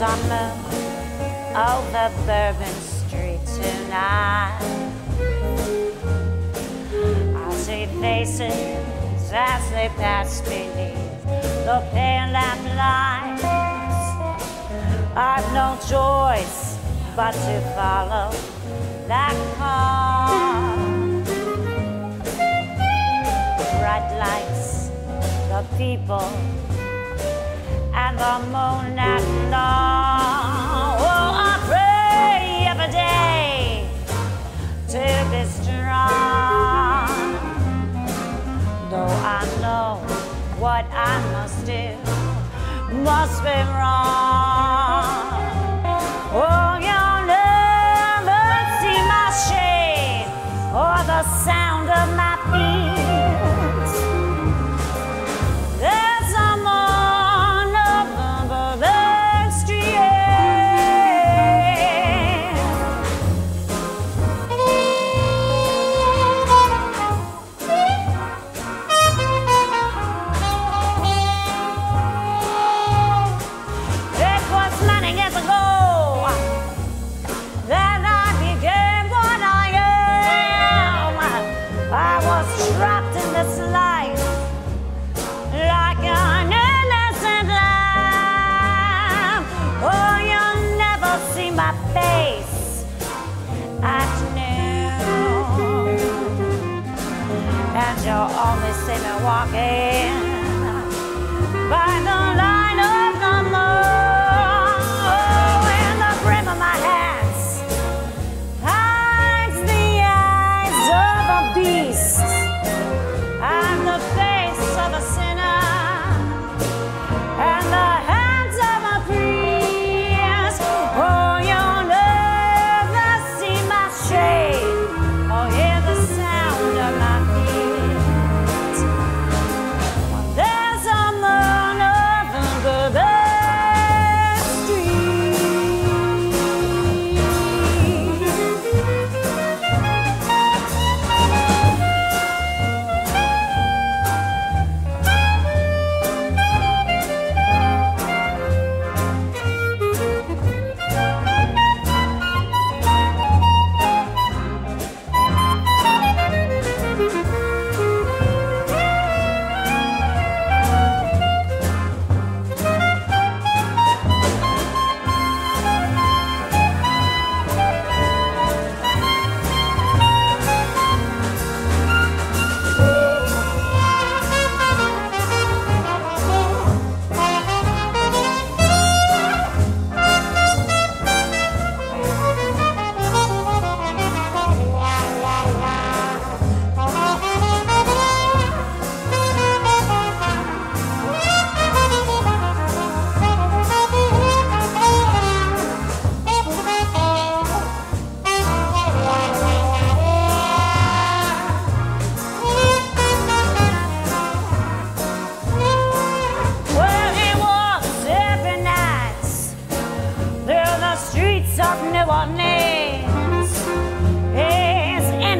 move over Bourbon Street tonight. I see faces as they pass beneath the pale lamp lights. I've no choice but to follow that car. Bright lights, the people, the moon at dawn. And you'll only see me walking by the light of the moon. Oh, and the brim of my hat hides the eyes of a beast and the face of a sinner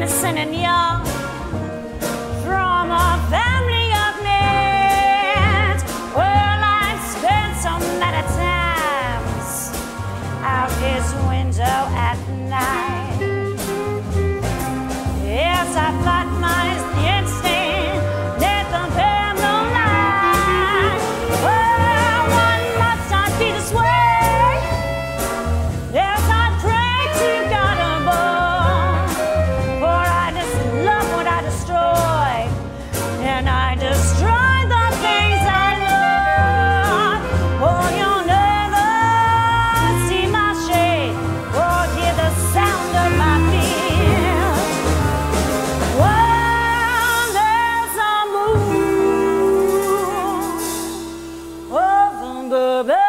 innocent and young from a family of men. Well, I've spent so many times out his window at night. love.